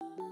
Bye.